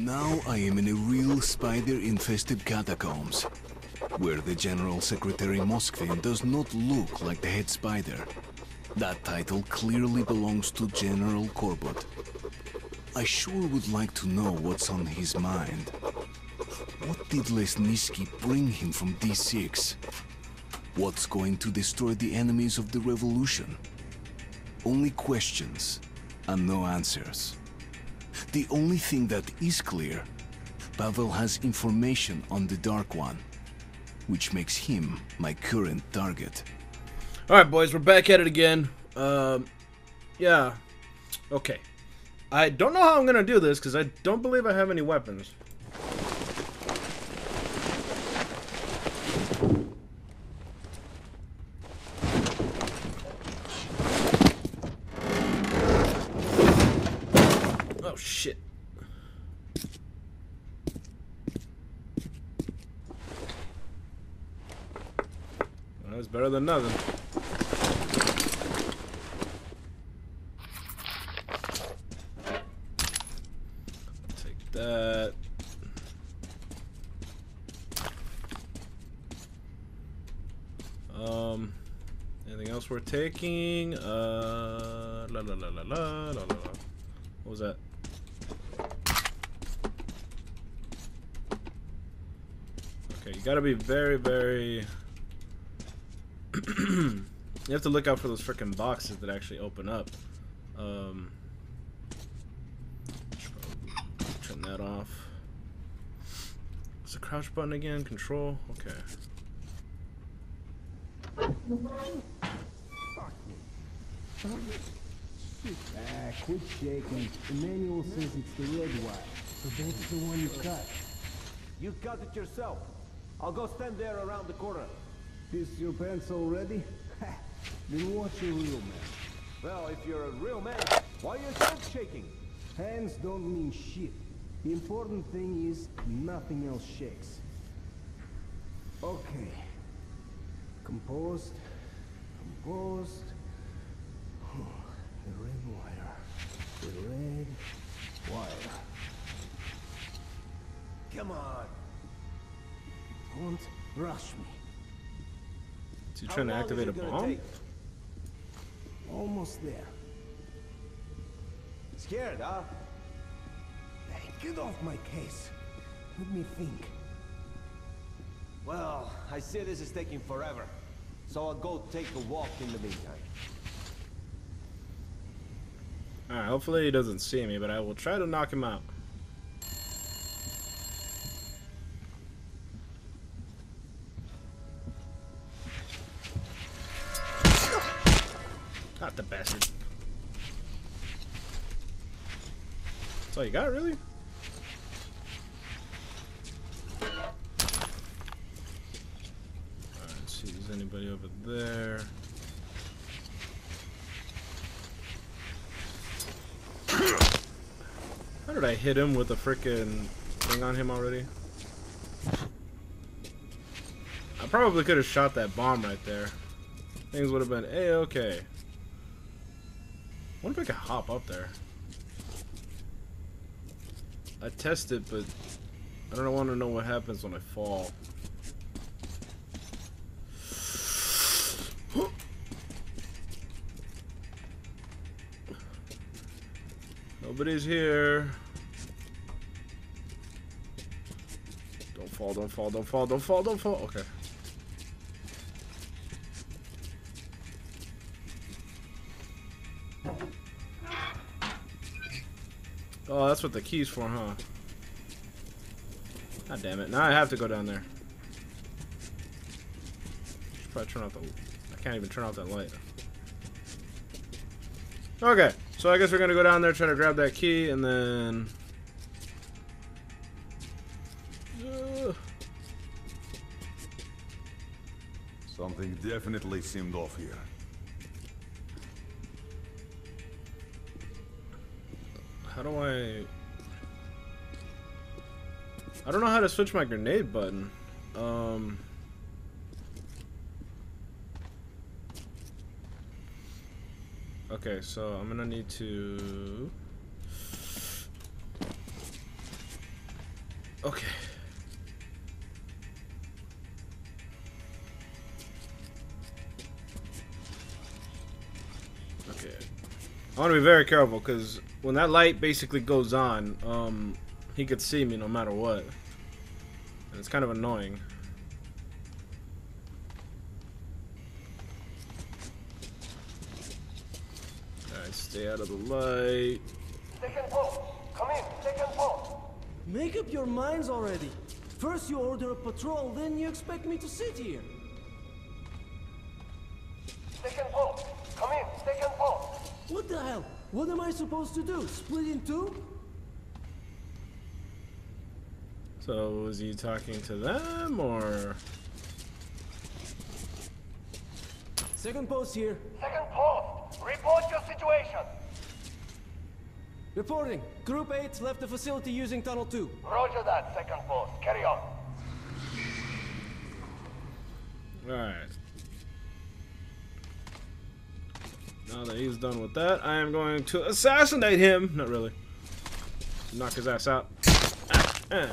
Now I am in a real spider-infested catacombs, where the General Secretary Moskvin does not look like the head spider. That title clearly belongs to General Korbut. I sure would like to know what's on his mind. What did Lesnitsky bring him from D6? What's going to destroy the enemies of the revolution? Only questions and no answers. The only thing that is clear, Pavel has information on the Dark One, which makes him my current target. Alright, boys, we're back at it again. Um, yeah. Okay. I don't know how I'm gonna do this, because I don't believe I have any weapons. Oh, shit. Well, That's better than nothing. Take that. Um, anything else we're taking? Uh, la la la la la la la. What was that? Okay, you gotta be very, very. you have to look out for those freaking boxes that actually open up. Um, turn that off. Is the crouch button again? Control? Okay. Ah, quit shaking. The manual says it's the red wire. So that's the one you cut. You cut it yourself. I'll go stand there around the corner. This your pants already? then watch a real man. Well, if you're a real man, why are your hands shaking? Hands don't mean shit. The important thing is nothing else shakes. Okay. Composed. Composed. The red wire. The red wire. Come on. Don't rush me. Is he trying to activate a bomb? take? Almost there. Scared, huh? Hey, get off my case. Let me think. Well, I see this is taking forever. So I'll go take a walk in the meantime. Alright, hopefully he doesn't see me, but I will try to knock him out. The bastard. That's all you got, really? Alright, see there's anybody over there. How did I hit him with a freaking thing on him already? I probably could have shot that bomb right there. Things would have been a-okay. Wonder if I could hop up there. I test it, but I don't want to know what happens when I fall. Nobody's here. Don't fall, don't fall, don't fall, don't fall, don't fall. Okay. Oh, that's what the key's for, huh? God damn it. Now I have to go down there. Should probably turn off the... I can't even turn off that light. Okay, so I guess we're gonna go down there, try to grab that key, and then... Something definitely seemed off here. How do I... I don't know how to switch my grenade button. Um... Okay, so I'm gonna need to... Okay. Okay. I want to be very careful because when that light basically goes on, um, he could see me no matter what. And it's kind of annoying. Alright, stay out of the light. Second post. Come in. Second post. Make up your minds already. First you order a patrol, then you expect me to sit here. Second post. Come in. Second post. What the hell? What am I supposed to do? Split in two? So, was he talking to them or? Second post here. Second post. Report your situation. Reporting. Group 8 left the facility using Tunnel 2. Roger that. Second post. Carry on. Alright. Now that he's done with that, I am going to assassinate him. Not really. Knock his ass out. Ah, ah.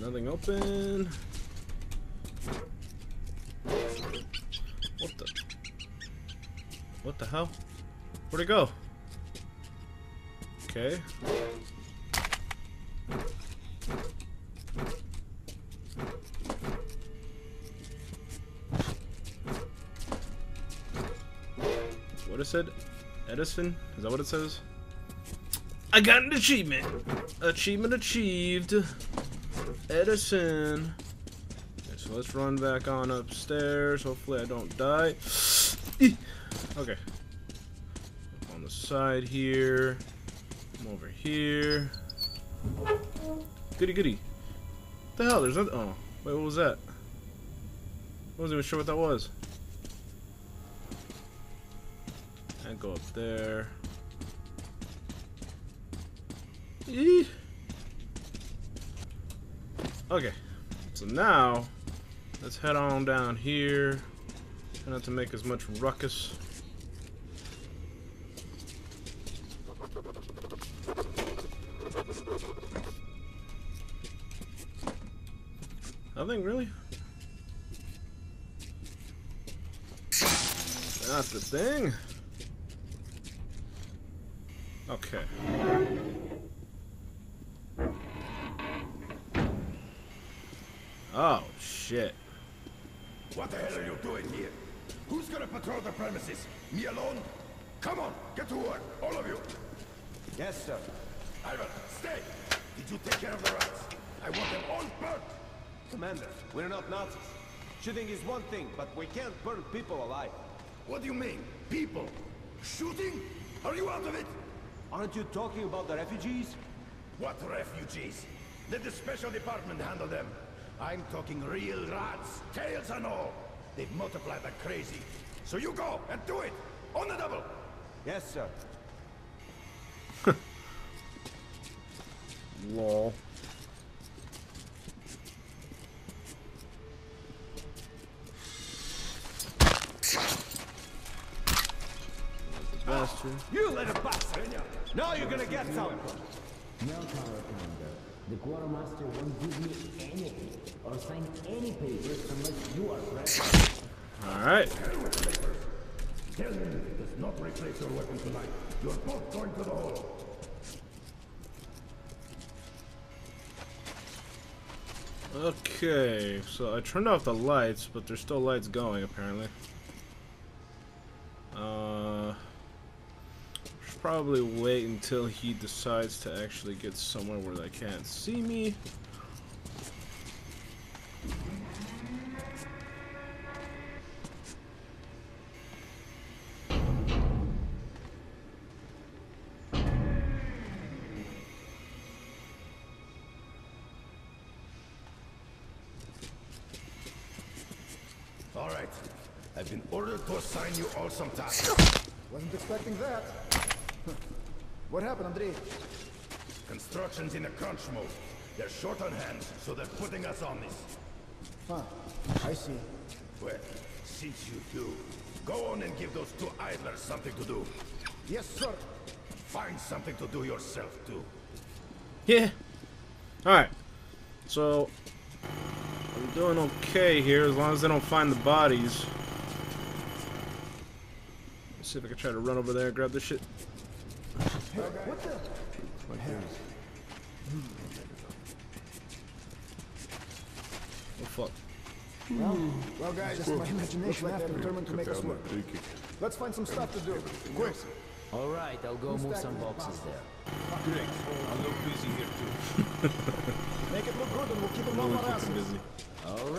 Nothing open. What the? What the hell? Where'd it go? Okay. Said? Edison? Is that what it says? I got an achievement. Achievement achieved. Edison. Okay, so let's run back on upstairs. Hopefully I don't die. Okay. On the side here. Come over here. Goody goody. What the hell? There's nothing. Oh, wait, what was that? I wasn't even sure what that was. And go up there. Eee. Okay, so now let's head on down here. Try not to make as much ruckus. Nothing really. That's the thing. Okay. Oh, shit. What the hell are you doing here? Who's gonna Me alone? Come on, get to work, all of you. Yes, sir. Ivan, stay. Did you take care of the rats? I want them all burnt. Commander, we're not Nazis. Shooting is one thing, but we can't burn people alive. What do you mean? People? Shooting? Are you out of it? Aren't you talking about the refugees? What refugees? Let the special department handle them. I'm talking real rats, tails and all. They've multiplied like crazy. So you go and do it! On the double! Yes, sir. Lol. Bastard. You little bastard! Now you're gonna get some! No power commander. The quartermaster won't give me anything or sign any papers unless you are present. Alright. It does not replace your weapon tonight. You're both going to the hole. Okay, so I turned off the lights, but there's still lights going apparently. Uh, should probably wait until he decides to actually get somewhere where they can't see me. What happened, Andrei? Construction's in a crunch mode. They're short on hands, so they're putting us on this. Huh. I see. Well, since you do, Go on and give those two idlers something to do. Yes, sir. Find something to do yourself, too. Yeah. Alright. So, I'm doing okay here as long as they don't find the bodies. Let's see if I can try to run over there and grab this shit. What the? Oh fuck. Well, guys, just my imagination like they're determined to make us work. Let's find some stuff to do. Quick. All right, I'll go move some boxes there. Great. I'll look busy here too. Make it look good and we'll keep them off our asses. All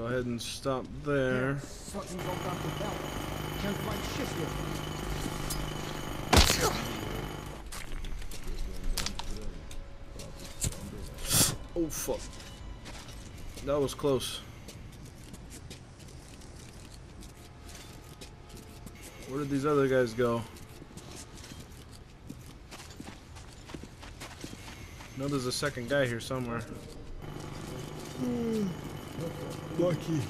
go ahead and stop there. Something's all gone to hell. Can't find shit here. Oh fuck. That was close. Where did these other guys go? No, there's a second guy here somewhere. Hmm. Lucky.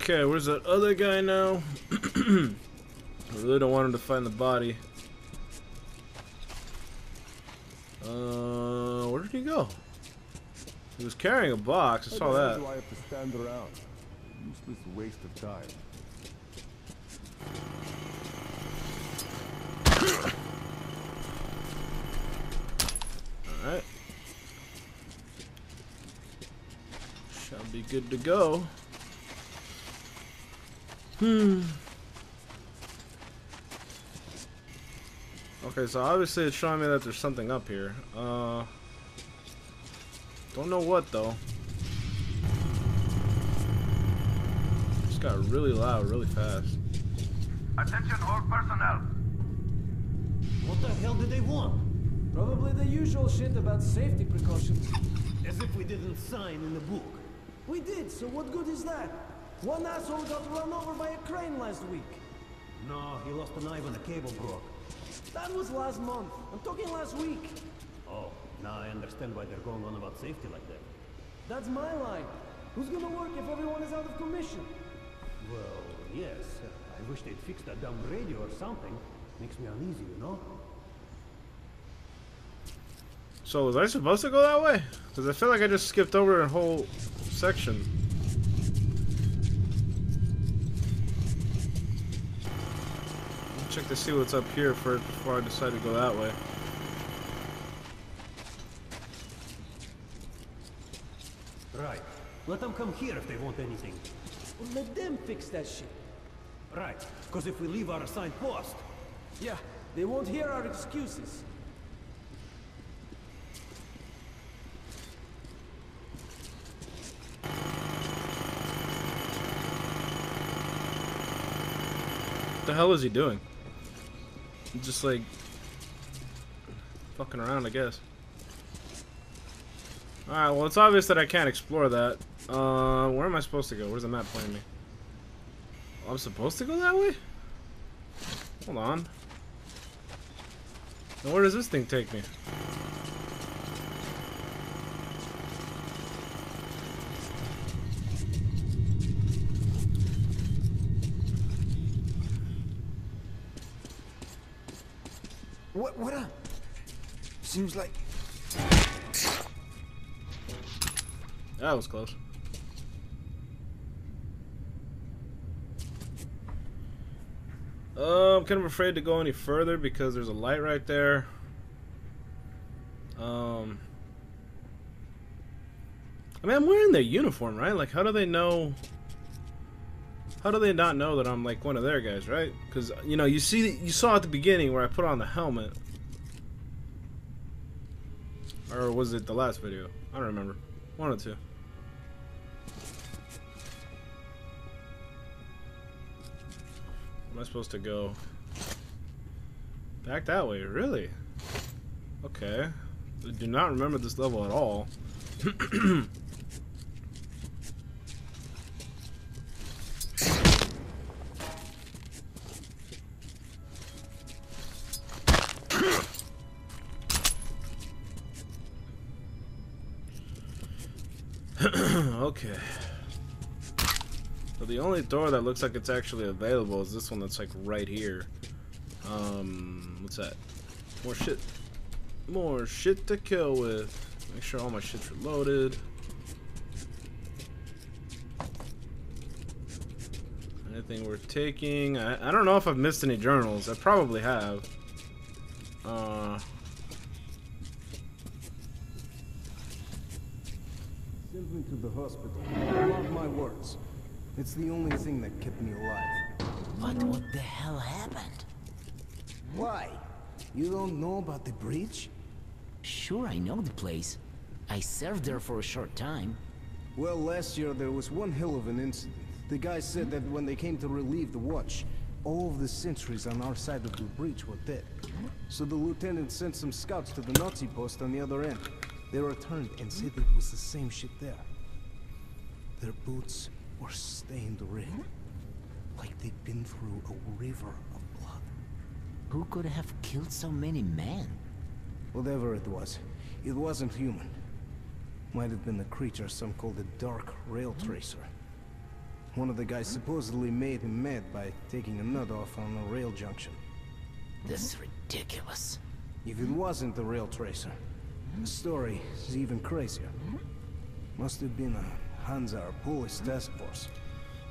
Okay, where's that other guy now? I really don't want him to find the body. Uh, where did he go? He was carrying a box. I saw that. do I have to stand around? Useless waste of time. Alright. Shall be good to go. Hmm. Okay, so obviously it's showing me that there's something up here. Uh, don't know what though. Just got really loud, really fast. Attention all personnel. What the hell did they want? Probably the usual shit about safety precautions. As if we didn't sign in the book. We did, so what good is that? One asshole got run over by a crane last week. No, he lost a knife and a cable broke. That was last month. I'm talking last week. Oh, now I understand why they're going on about safety like that. That's my line. Who's gonna work if everyone is out of commission? Well, yes. I wish they'd fix that dumb radio or something. Makes me uneasy, you know? So was I supposed to go that way? Because I feel like I just skipped over a whole section. Check to see what's up here first before I decide to go that way. Right. Let them come here if they want anything. Well, let them fix that shit. Right. Because if we leave our assigned post, Yeah, they won't hear our excuses. The hell is he doing? Just like fucking around, I guess. Alright, well it's obvious that I can't explore that. Uh, where am I supposed to go? Where's the map pointing me? I'm supposed to go that way? Hold on. Now where does this thing take me? What? What up? Seems like That was close. Uh, I'm kind of afraid to go any further because there's a light right there. Um, I mean, I'm wearing their uniform, right? Like, how do they know? How do they not know that I'm like one of their guys, right? Because you know, you see, you saw at the beginning where I put on the helmet, or was it the last video? I don't remember. One or two. Am I supposed to go back that way? Really? Okay. I do not remember this level at all. the only door that looks like it's actually available is this one that's like right here. Um, what's that? More shit. More shit to kill with. Make sure all my shit's reloaded. Anything worth taking? I, I don't know if I've missed any journals. I probably have. Uh, Send me to the hospital. Mark my words. It's the only thing that kept me alive. But what the hell happened? Why? You don't know about the breach? Sure, I know the place. I served there for a short time. Well, last year there was one hell of an incident. The guy said that when they came to relieve the watch, all of the sentries on our side of the breach were dead. So the lieutenant sent some scouts to the Nazi post on the other end. They returned and said it was the same shit there. Their boots were stained red. Like they'd been through a river of blood. Who could have killed so many men? Whatever it was, it wasn't human. Might have been a creature some called the Dark Rail Tracer. One of the guys supposedly made him mad by taking a nut off on a rail junction. This is ridiculous. If it wasn't the Rail Tracer, the story is even crazier. Must have been a Hansa or Polish task force.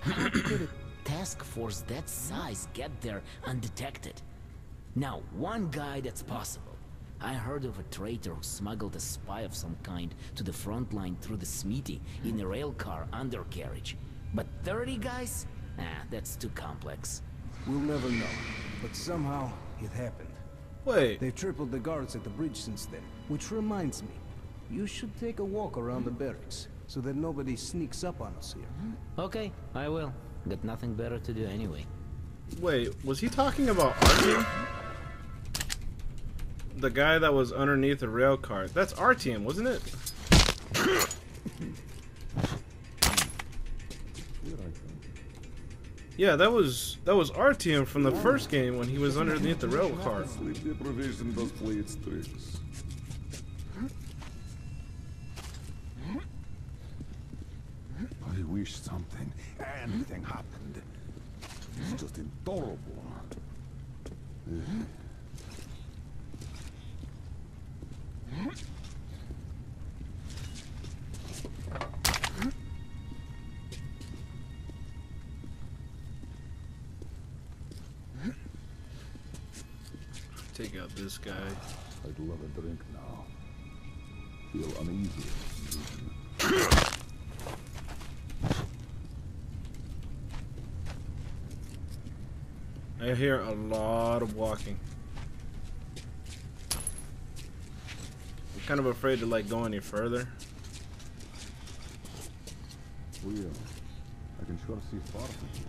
How could a task force that size get there undetected? Now, one guy that's possible. I heard of a traitor who smuggled a spy of some kind to the front line through the Smithy in a railcar undercarriage. But 30 guys? Nah, that's too complex. We'll never know, but somehow it happened. wait. They've tripled the guards at the bridge since then, which reminds me, you should take a walk around the barracks, so that nobody sneaks up on us here. Okay, I will. Got nothing better to do anyway. Wait, was he talking about Artyom? The guy that was underneath the rail car. That's Artyom, wasn't it? Yeah, that was that was Artyom from the first game when he was underneath the rail car. Sleep deprivation does play its tricks. Wish something, anything happened. It's just intolerable. Take out this guy. I'd love a drink now. Feel uneasy. I hear a lot of walking. I'm kind of afraid to like go any further. Well, I can sure see far from here.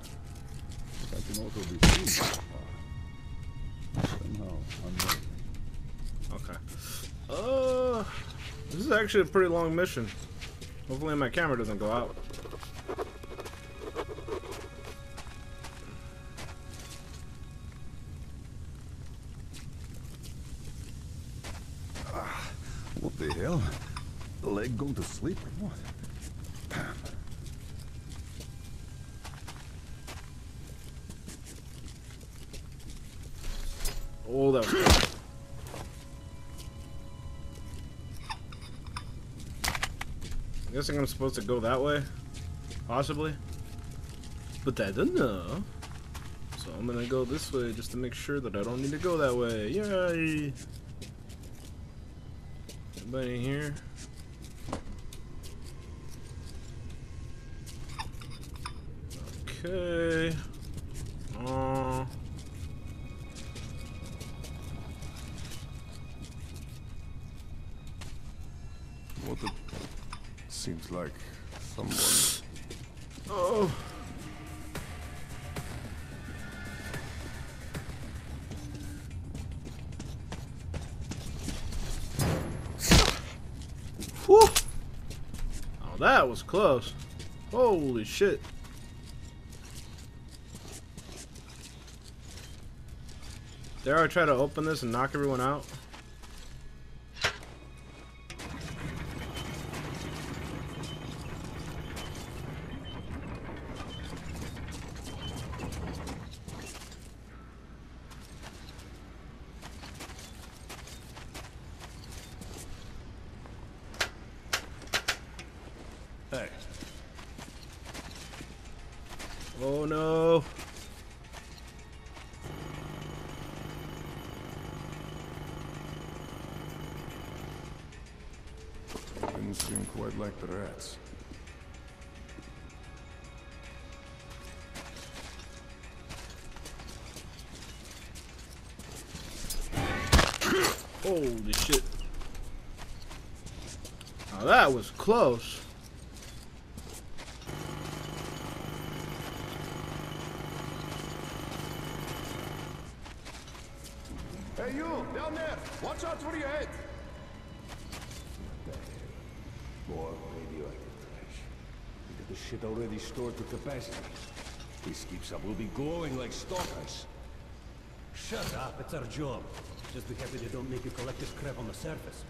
I can also be seen far. Somehow, unknown. Okay. Uh, this is actually a pretty long mission. Hopefully my camera doesn't go out. Guessing I'm supposed to go that way. Possibly. But I don't know. So I'm gonna go this way just to make sure that I don't need to go that way. Yay! Anybody here? Okay. Like someone... oh. Oh, that was close. Holy shit. Dare I try to open this and knock everyone out? Close. Hey, you! Down there! Watch out for your head! More radioactive trash. We got the shit already stored to capacity. This keeps up, we'll be glowing like stalkers. Shut up, it's our job. Just be happy they don't make you collect this crap on the surface.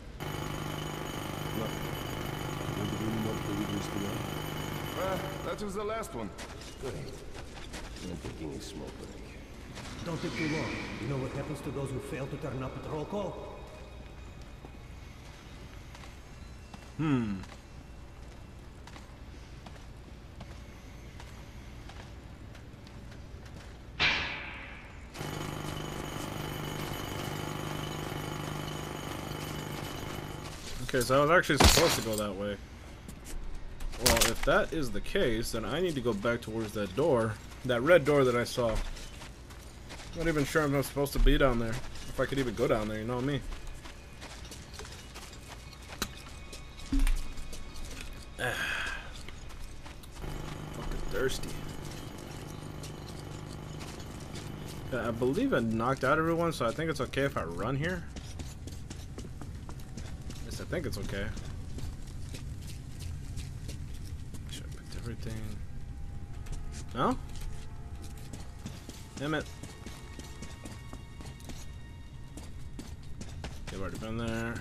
Look, you want to do any today? Ah, that was the last one. Great. I'm taking a small break. Don't take too long. You know what happens to those who fail to turn up at roll call? Hmm. Okay, so I was actually supposed to go that way. If that is the case, then I need to go back towards that door. That red door that I saw. Not even sure I'm supposed to be down there. If I could even go down there, you know me. Fucking thirsty. Yeah, I believe I knocked out everyone, so I think it's okay if I run here. Least I think it's okay. Should No? Damn it. They've already been there.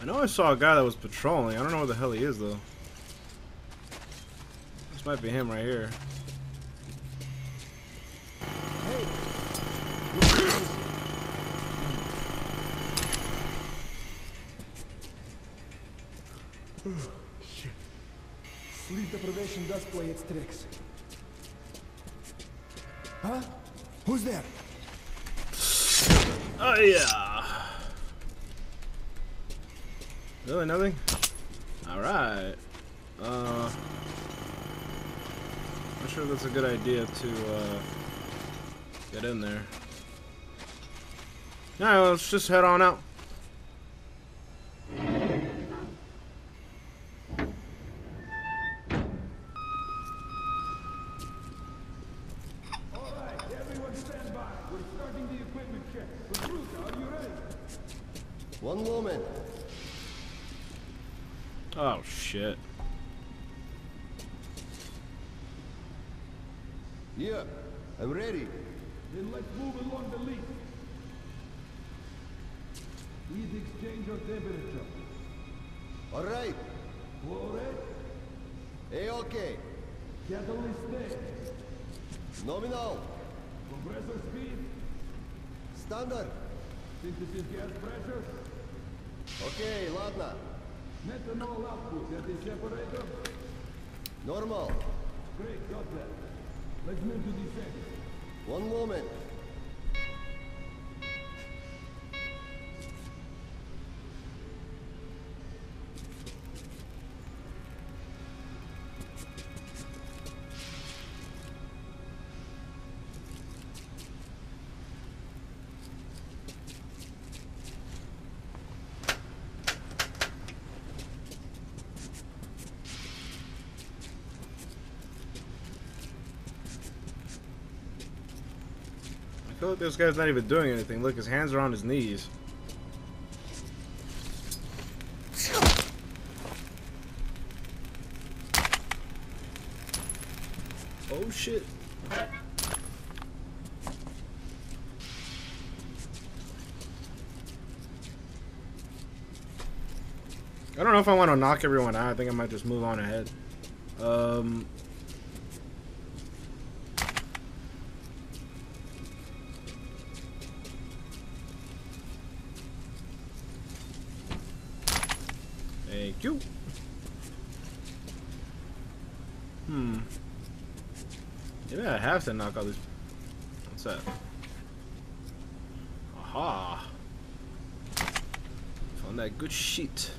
I know I saw a guy that was patrolling. I don't know where the hell he is though. Might be him right here. Sleep deprivation does play its tricks. Huh? Who's there? Oh yeah. Really nothing? Alright. Uh I'm sure that's a good idea to uh get in there. Alright, let's just head on out. Okay, ладно. methanol output at the separator. Normal. Great, got that. Let's move to descent. One moment. Feel like this guy's not even doing anything. Look, his hands are on his knees. Oh shit. I don't know if I want to knock everyone out. I think I might just move on ahead. Um, you. Hmm. Maybe I have to knock all these. What's that? Aha. Found that good sheet.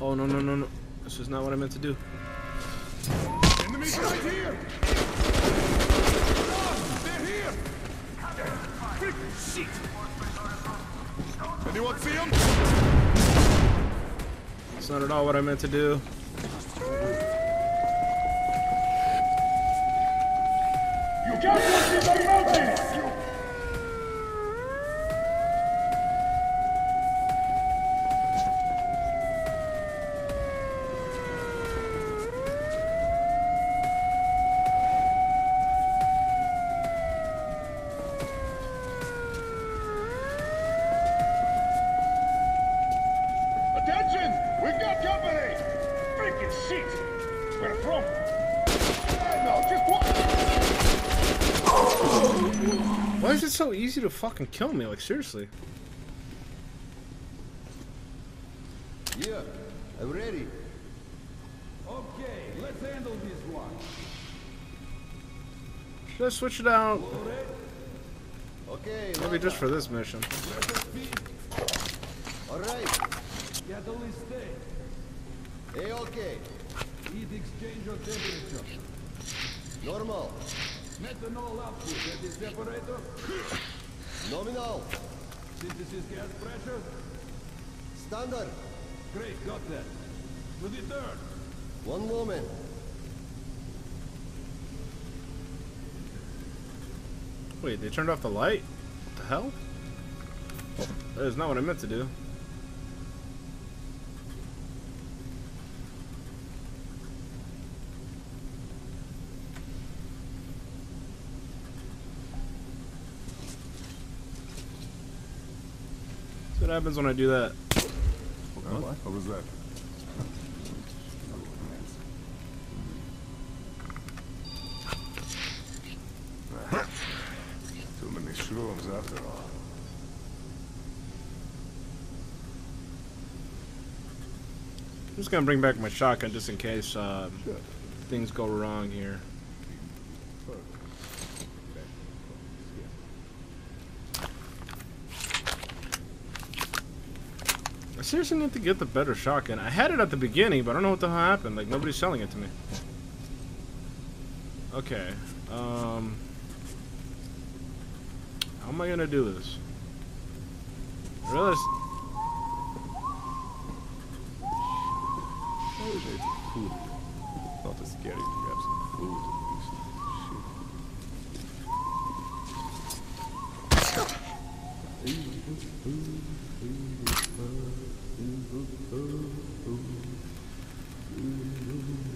Oh no no no no! This is not what I meant to do. Anyone see them? It's not at all what I meant to do. Easy to fucking kill me? Like seriously. Yeah, I'm ready. Okay, let's handle this one. Should I switch it out? Okay, Maybe just for this mission. all right. Catalyst stay. Hey, okay. Heat exchange of temperature. Normal. Methanol output at the separator. Nominal. Synthesis gas pressure. Standard. Great, got that. To the third. One moment. Wait, they turned off the light? What the hell? That is not what I meant to do. What happens when I do that. Huh? What was that? Too many shrooms after all. I'm just gonna bring back my shotgun just in case um, things go wrong here. Seriously need to get the better shotgun. I had it at the beginning, but I don't know what the hell happened. Like nobody's selling it to me. Okay. Um. How am I gonna do this? I realize. Food. Not as scary to grab some food at least.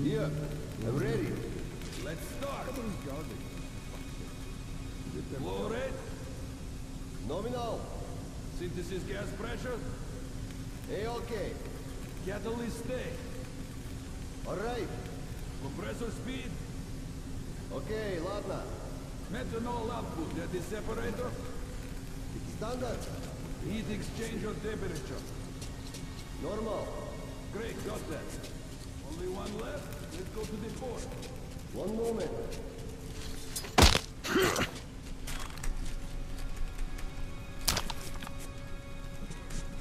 Here. I'm ready. Let's start. Flow rate. Nominal. Synthesis gas pressure. Hey, okay. Catalyst stay. All right. Compressor speed. Okay, ладно. Methanol output at the separator. Standard. Heat exchange of temperature. Normal. Great, got that. Only one left. Let's go to the port. One moment.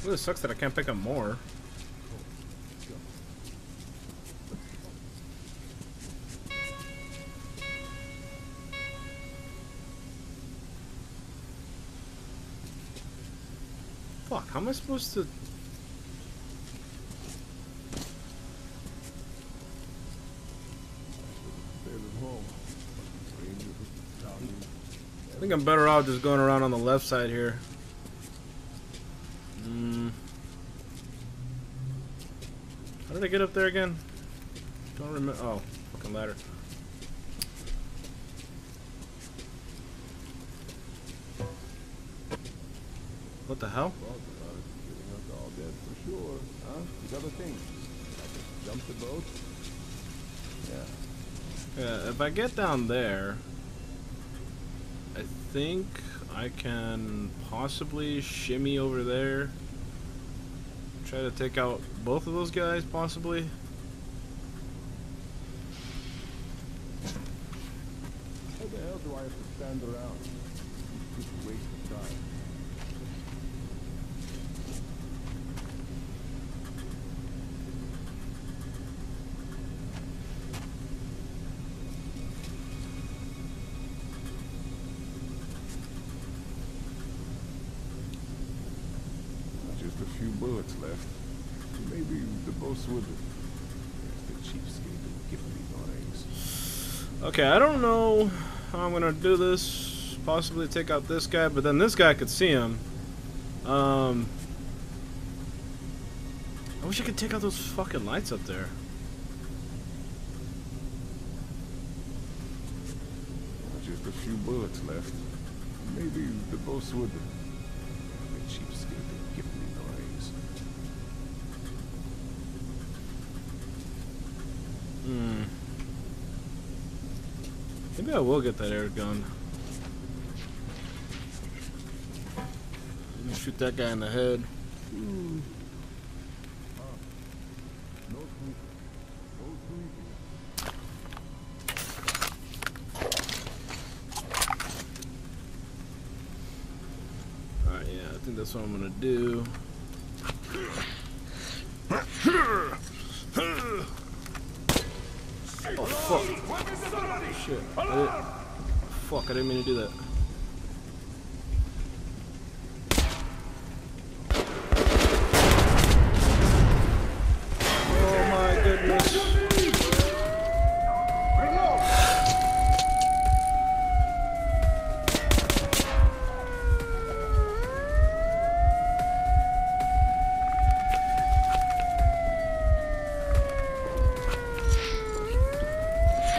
Ooh, it sucks that I can't pick up more. Fuck, how am I supposed to... think I'm better off just going around on the left side here. Mm. How did I get up there again? Don't remember. Oh, fucking ladder. What the hell? all dead for sure, huh? You got a thing? Like jump the boat? Yeah. Yeah, if I get down there, think I can possibly shimmy over there. Try to take out both of those guys, possibly. How the hell do I have to stand around? Just waste of time. Just a few bullets left. Maybe the boss would. The cheapskate will give me no eggs. Okay, I don't know how I'm gonna do this. Possibly take out this guy, but then this guy could see him. Um, I wish I could take out those fucking lights up there. Just a few bullets left. Maybe the boss would. I will get that air gun. Shoot that guy in the head. Alright, yeah, I think that's what I'm gonna do. Oh fuck. Shit. I didn't- fuck, I didn't mean to do that.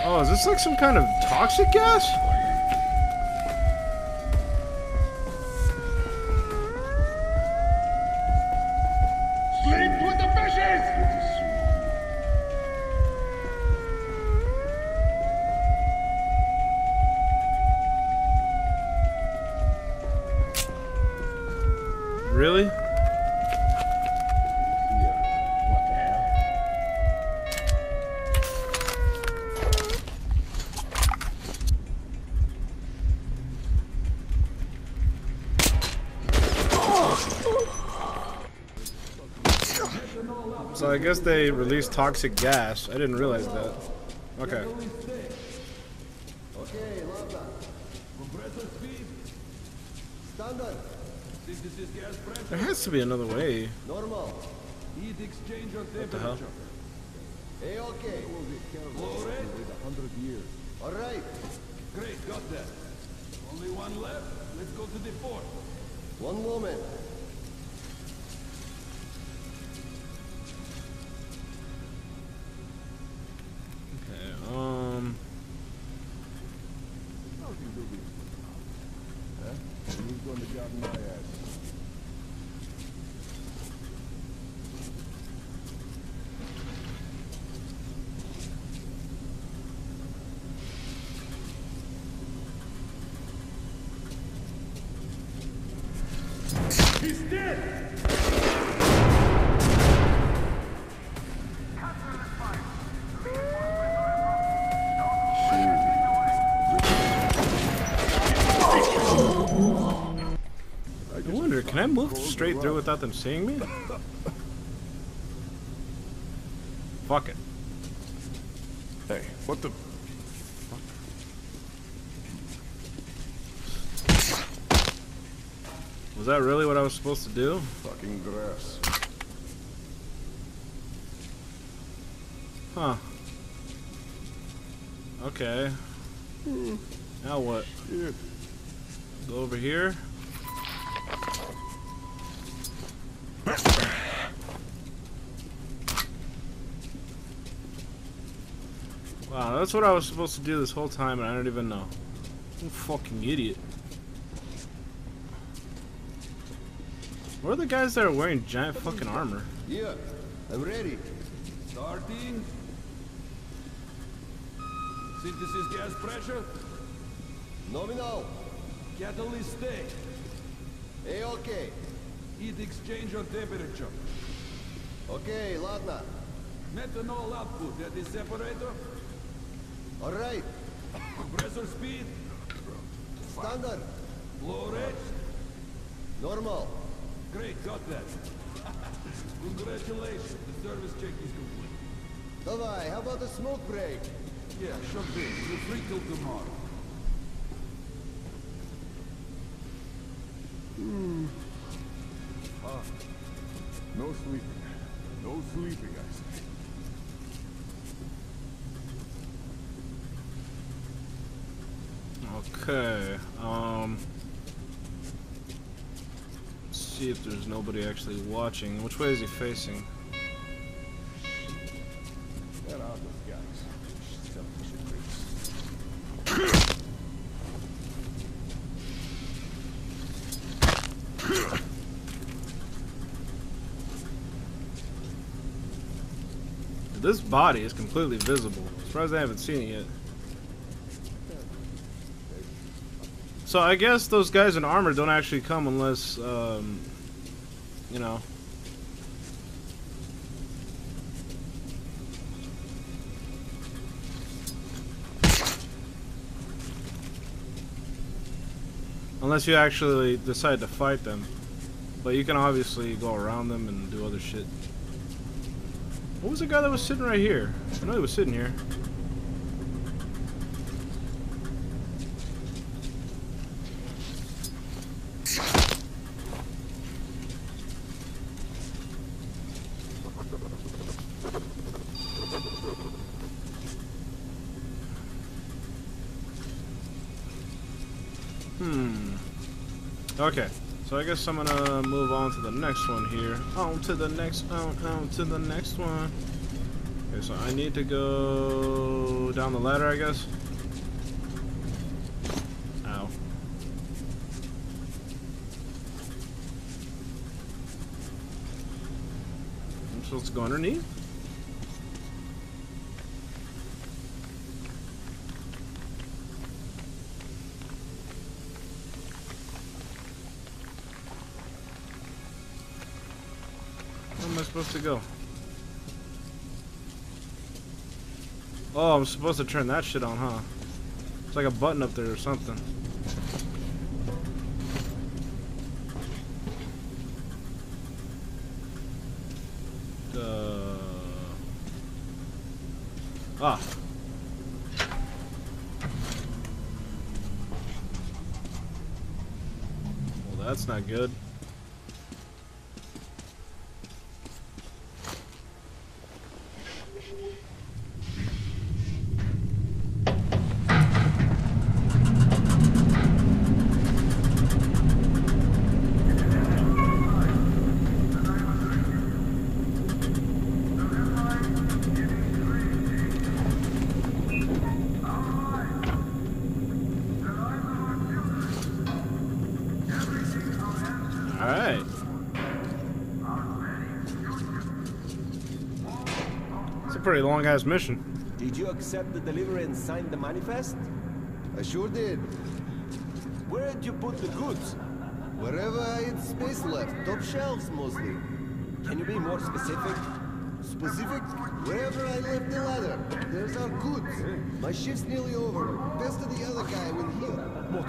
Oh. Oh, is this like some kind of toxic gas? I guess they released toxic gas. I didn't realize that. Okay. Okay, Lambda. Compressor speed. Standard. Think gas pressure? There has to be another way. Normal. Heat exchanger What the hell? temperature. Hey, okay. Flow rate? All right. Great, got that. Only one left. Let's go to the fort. One moment. He's dead! I wonder, can I move straight through without them seeing me? Fuck it. Hey, what the? Was that really what I was supposed to do? Fucking grass. Huh. Okay. Now what? Shit. Go over here. Wow, that's what I was supposed to do this whole time, and I don't even know. I'm a fucking idiot. Where are the guys that are wearing giant fucking armor? Yeah, I'm ready. Starting. Synthesis gas pressure? Nominal. Catalyst stay. A-okay. Heat exchange on temperature. Okay, ладно. Methanol output at the separator. All right. Compressor speed. Standard. Flow rate. Normal. Great, got that. Congratulations, the service check is complete. Давай, how about a smoke break? Yeah, sure thing. You're free till tomorrow. Ah, no sleeping. No sleeping, I say. Okay. Um. see if there's nobody actually watching. Which way is he facing? Where are those guys? Selfish creeps. This body is completely visible. Surprised I haven't seen it yet. So I guess those guys in armor don't actually come unless, um, you know. Unless you actually decide to fight them. But you can obviously go around them and do other shit. What was the guy that was sitting right here? I know he was sitting here. So I guess I'm gonna move on to the next one here. On to the next, on, on to the next one. Okay, so I need to go down the ladder, I guess. Ow. I'm supposed to go underneath? Supposed to go? Oh, I'm supposed to turn that shit on, huh? It's like a button up there or something. Uh. Ah. Well, that's not good. Alright. It's a pretty long ass mission. Did you accept the delivery and sign the manifest? I sure did. Where did you put the goods? Wherever I had space left. Top shelves, mostly. Can you be more specific? Specific? Wherever I left the ladder. There's our goods. Hmm. My shift's nearly over. Best of the other guy will heal. What?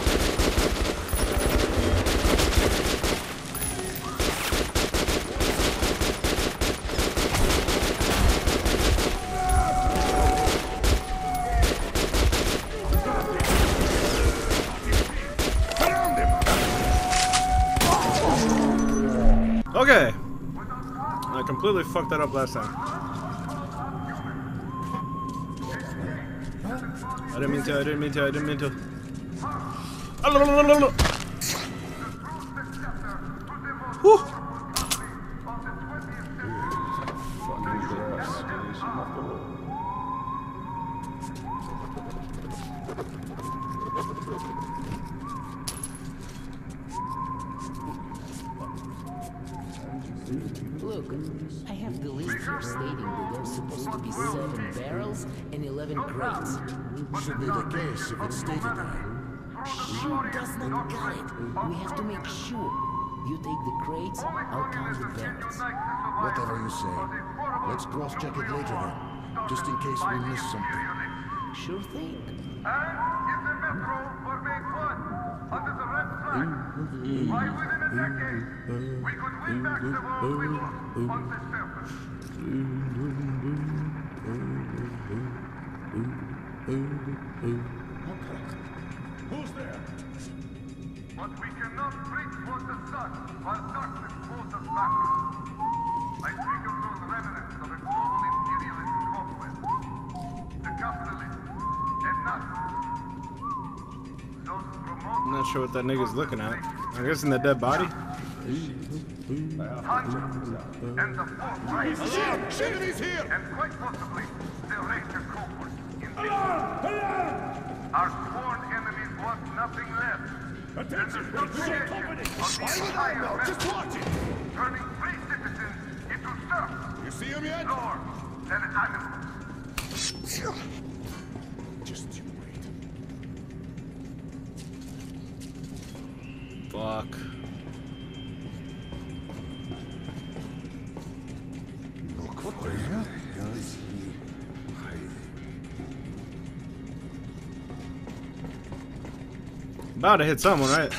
completely fucked that up last time. I didn't mean to, I didn't mean to, I didn't mean to. We have to make sure. You take the crates, I'll count the barrels. Whatever you say. Let's cross-check it later then, just in case we miss something. Sure thing. And in the metro for Make One, under the red flag. By within a decade, we could win back the world we lost on the surface. Who's there? But we cannot reach for the sun while darkness pulls us back. I speak of those remnants of a global imperialist conquest. The capitalists and Nazis. Those promote I'm not sure what that nigga's looking at. I'm guessing the dead body. and the Fourth Reich. Alarm! Enemies here! And quite possibly the Ranger cohort in this. Our sworn enemies want nothing less than the Attention! It's your subjugation company! of Why would I entire know? Just watch it! turning free citizens into serfs, You see him yet? lords, and animals. Just you wait. Fuck. About to hit someone, right?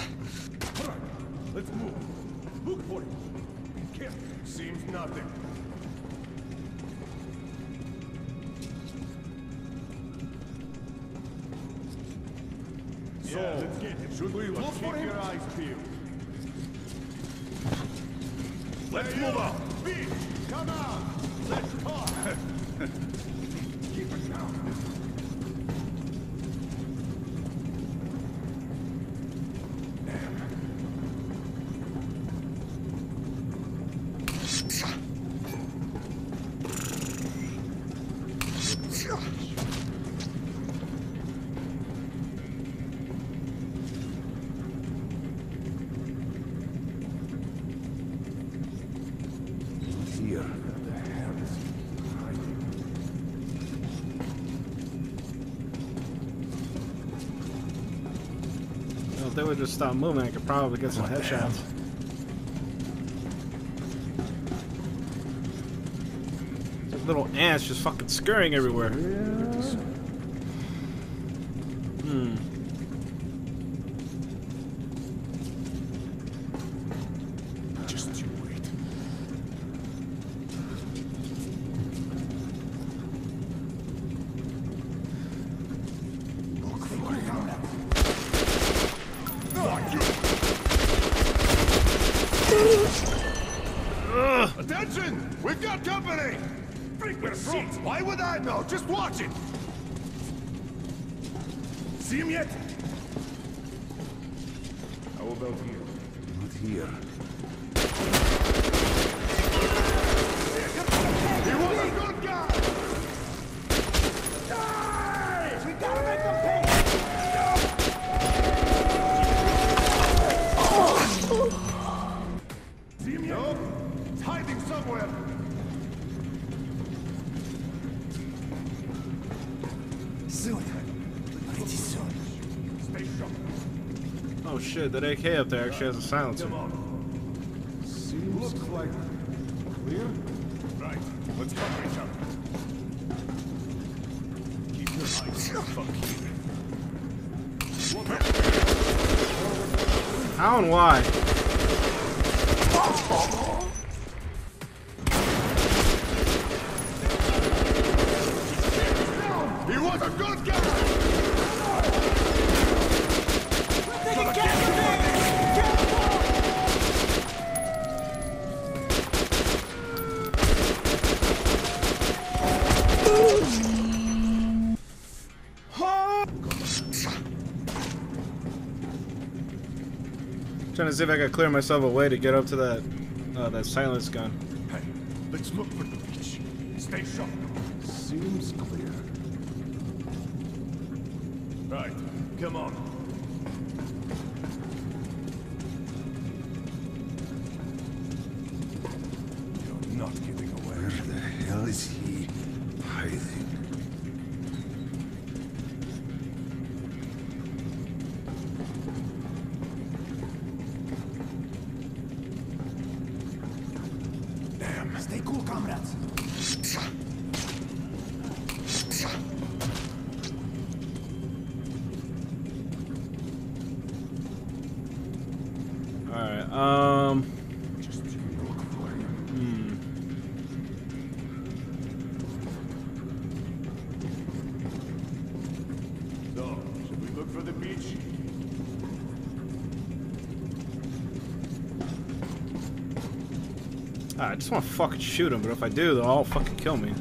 Would just stop moving, I could probably get some headshots. Little ants just fucking scurrying everywhere. Hmm. That AK up there actually has a silencer. Trying to see if I can clear myself a way to get up to that uh, that silence gun. Hey, let's look for the beach. Stay sharp. Seems clear. Right. Come on. Just want to fucking shoot him, but if I do, they'll all fucking kill me.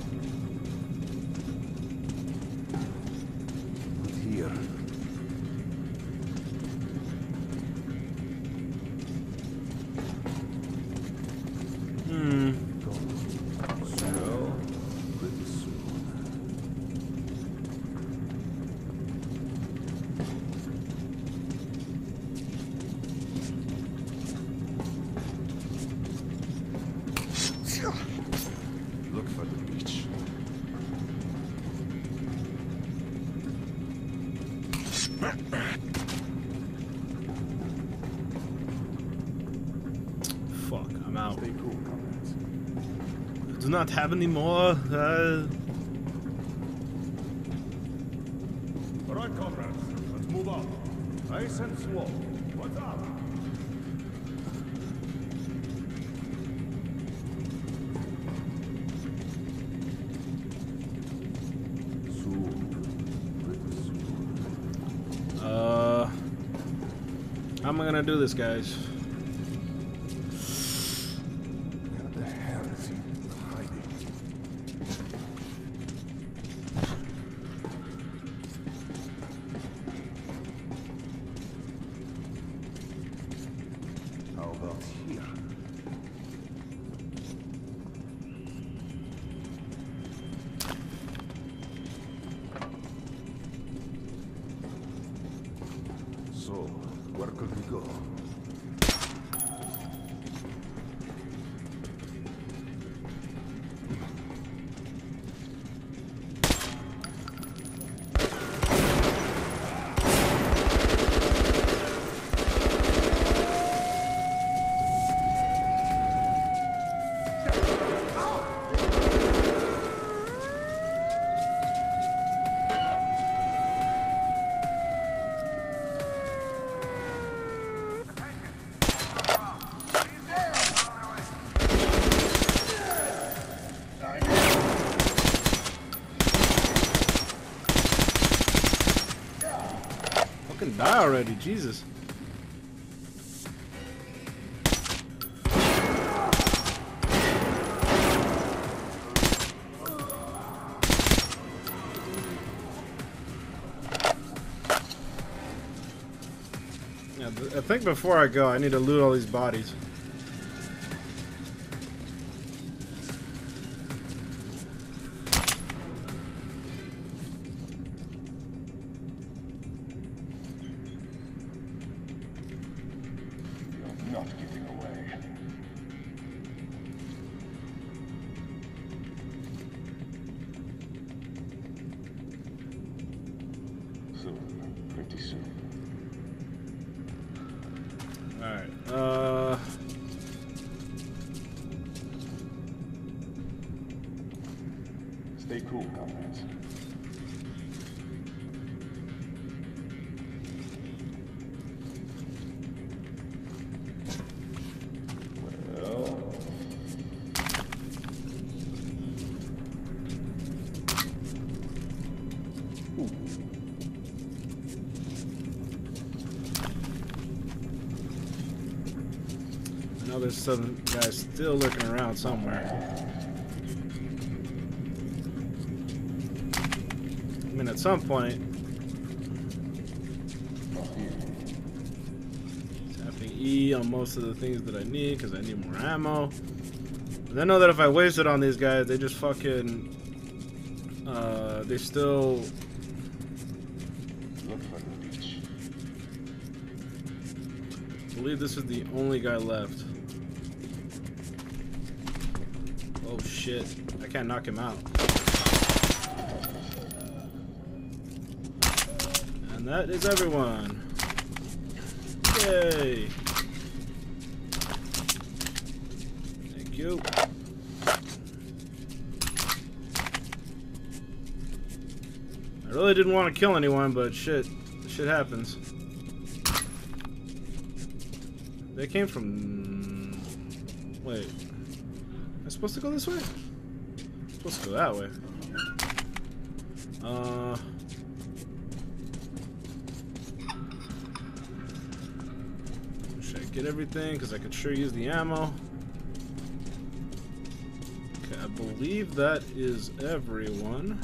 Fuck, I'm out. Stay cool, comrades. Do not have any more. Uh, All right, comrades, let's move out. Nice and slow. What's up? Uh, how am I gonna do this, guys? Already, Jesus. Yeah, I think before I go, I need to loot all these bodies. Point, tapping E on most of the things that I need because I need more ammo. And I know that if I waste it on these guys, they just fucking, uh, they still. I believe this is the only guy left. Oh shit. I can't knock him out. And that is everyone. Yay! Thank you. I really didn't want to kill anyone, but shit, shit happens. They came from. Wait. Am I supposed to go this way? I'm supposed to go that way. Everything? Because I could sure use the ammo. Okay, I believe that is everyone.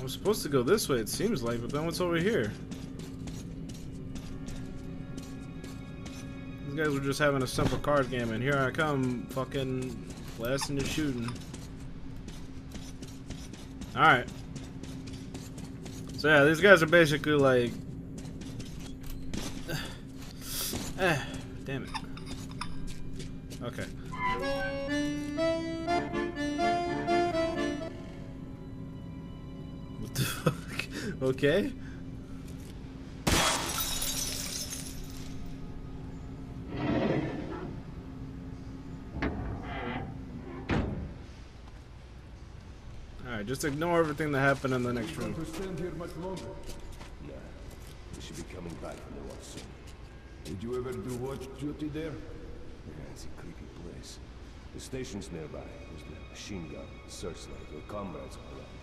I'm supposed to go this way, it seems like, but then what's over here? These guys were just having a simple card game, and here I come, fucking blasting and shooting. Alright. So yeah, these guys are basically like... Eh, damn it. Okay. What the fuck? Okay. Alright, just ignore everything that happened in the next room. To stand here much longer. Nah, we should be coming back from the soon. Did you ever do watch duty there? Yeah, it's a creepy place. The station's nearby. There's the machine gun, searchlight, your comrades are around.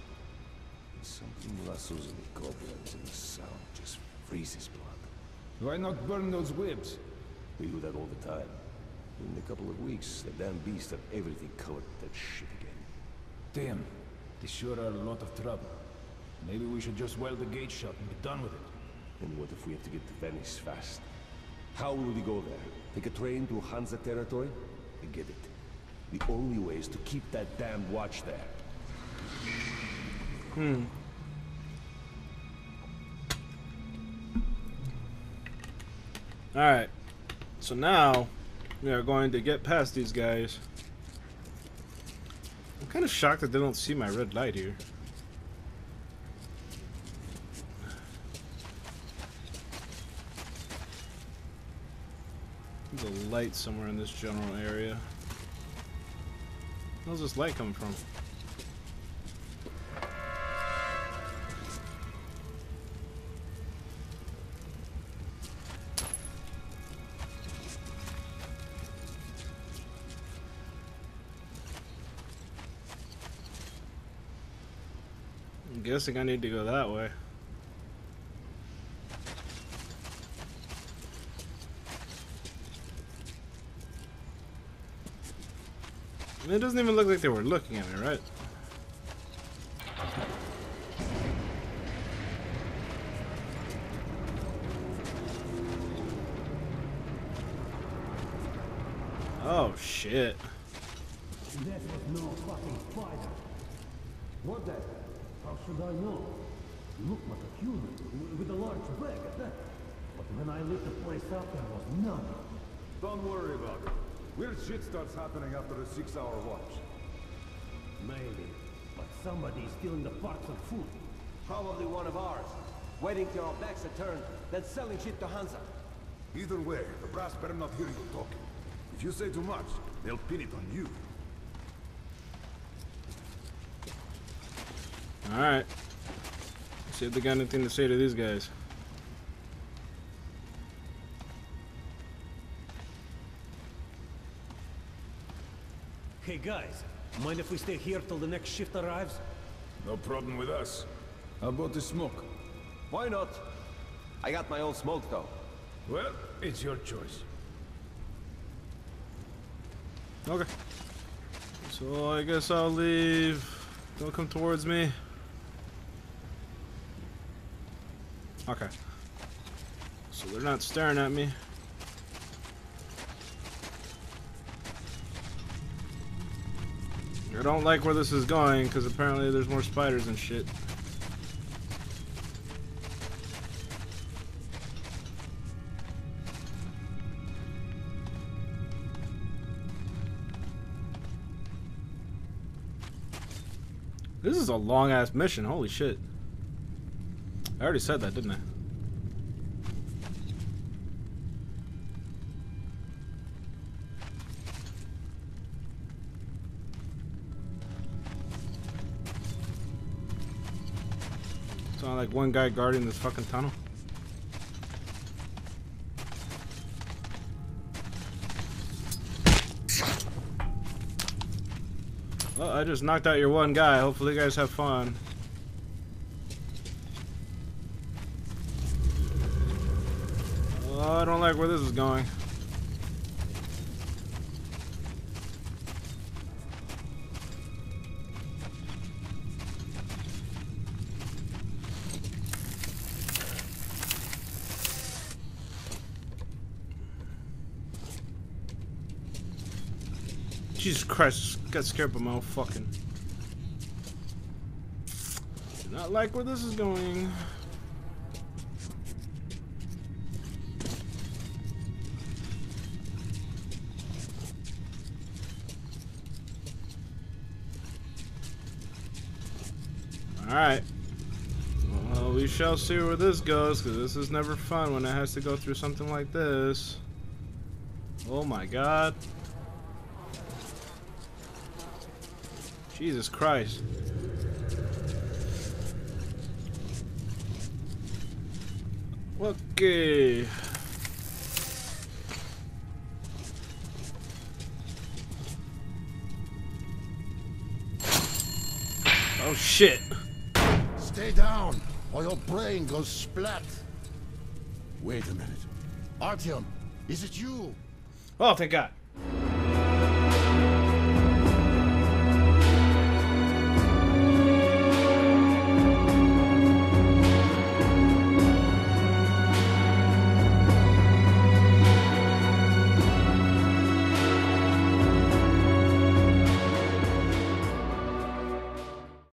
And something rustles in the cobwebs and the sound just freezes blood. Why not burn those whips? We do that all the time. In a couple of weeks, the damn beasts have everything covered with that shit again. Damn, they sure are a lot of trouble. Maybe we should just weld the gate shut and be done with it. And what if we have to get to Venice fast? How will we go there? Take a train to Hansa territory? Forget it. The only way is to keep that damned watch there. Hmm. Alright. So now, we are going to get past these guys. I'm kind of shocked that they don't see my red light here. A light somewhere in this general area. Where's this light coming from? I'm guessing I need to go that way. And it doesn't even look like they were looking at me, right? Oh shit. That was no fucking spider. What the? How should I know? Look like a human, with a large bag at that. But when I lit the place up, there was none. Don't worry about it. Weird shit starts happening after a six-hour watch. Maybe. But somebody's stealing the parts of food. Probably one of ours. Waiting till our backs are turned, then selling shit to Hansa. Either way, the brass better not hear you talking. If you say too much, they'll pin it on you. Alright. See if they got anything to say to these guys. Hey guys, mind if we stay here till the next shift arrives? No problem with us. How about the smoke? Why not? I got my own smoke though. Well, it's your choice. Okay. So I guess I'll leave. Don't come towards me. Okay. So they're not staring at me. don't like where this is going, because apparently there's more spiders and shit. This is a long-ass mission, holy shit. I already said that, didn't I? Like one guy guarding this fucking tunnel. Well, I just knocked out your one guy. Hopefully you guys have fun. Oh, I don't like where this is going. Jesus Christ, got scared by my own fucking. Do not like where this is going. Alright. Well, we shall see where this goes, because this is never fun when it has to go through something like this. Oh my god. Jesus Christ. Okay. Oh shit. Stay down, or your brain goes splat. Wait a minute. Artyom, is it you? Oh, thank God.